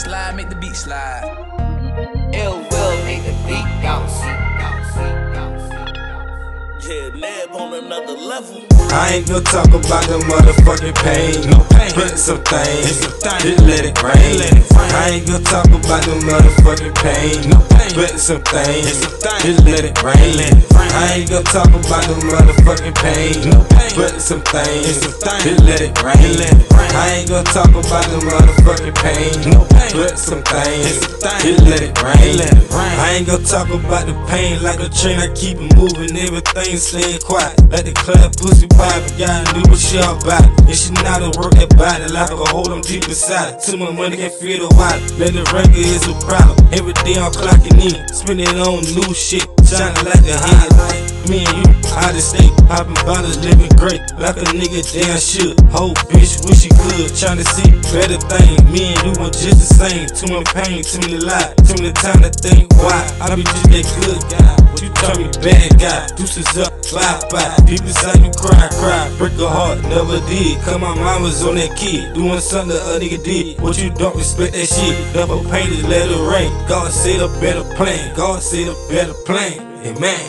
slide, make the beat slide. Ill Yeah, on another level. I ain't gonna talk about the motherfucking pain. No pain. But some things, just let it rain. I ain't gonna talk about the motherfucking pain. No pain. But some things, just let it rain. I ain't gonna talk about the motherfucking pain. No pain. But some things, just let it rain. I ain't gonna talk about the motherfucking pain. No pain. But some things, just let it rain. I ain't gonna talk about the pain like a train. I keep it moving, everything staying quiet. Like the club pussy pop, gotta do what she all about. And she not to work that body like a hold them deep inside. Too much money can feel the water. Let the record is a problem. Every day I'm clocking in, spending on new shit. Shining like the headlight. Me and you, out of state, popping bottles, living great. Like a nigga damn should. Whole bitch wish she could. Tryna see better things. Me and you want just the same. Too much pain, too many lies, too many time to think why. I be just that good guy. What you tell me, bad guy? Deuces up, bye bye. People say you cry, cry. Break a heart, never did. Cause my mom was on that kid. Doing something a nigga did. What you don't respect that shit. Double painted, let it rain. God said a better plan. God said a better plan. Amen.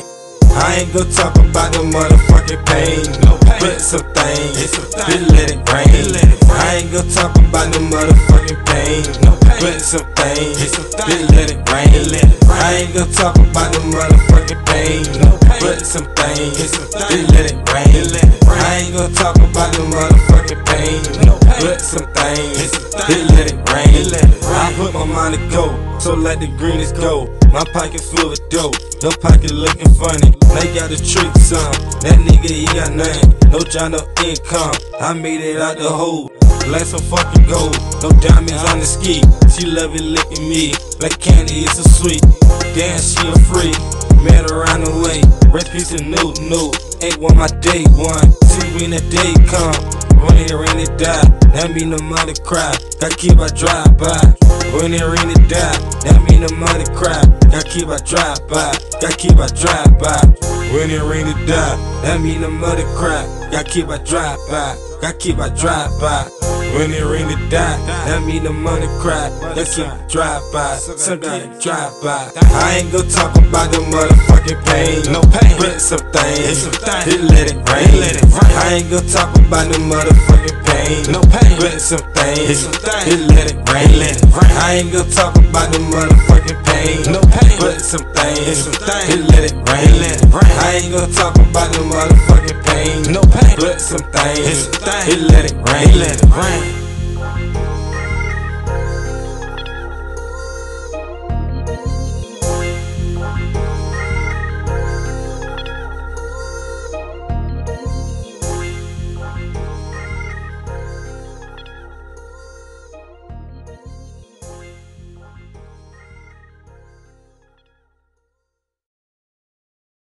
I ain't gonna talk about the motherfucking pain. No pain. But some things, just let it rain. I ain't gonna talk about the motherfucking pain. No pain. But some things, just let it rain. I ain't gonna talk about the motherfucking pain. No pain. But some things, just let it rain. I ain't gonna talk about the motherfucking pain. No pain. But some things, just let it rain. I put my mind to go, so let the greenies go. My pocket full of dope, no pocket looking funny. They got a trick son, that nigga he got nothing. No job, no income. I made it out the hole. Like some fucking gold, no diamonds on the ski. She love it licking me like candy, it's so sweet. Damn, she a freak. Met around the way, rest piece of new, new. Ain't want my day one. See when the day come, when it rain it die. That mean the money cry. Got keep I drive by. When it rain it die, that mean the money cry. Got keep I drive by. Got keep I drive by. When it rain it die, that mean the money cry. Got keep I drive by. Got keep I drive by. When it rain it die, that mean the money cry. Got keep drive by. Somebody drive by. I ain't gonna talk about the motherfucking pain. No pain, but some things. Just let it rain. I ain't gonna talk about the motherfucking pain. No pain, but some things. Just let it rain. I ain't gonna talk about the motherfucking pain. No pain, but some things. Just let it rain. I ain't gonna talk about the motherfucking pain. No pain, but some things. Just let it rain.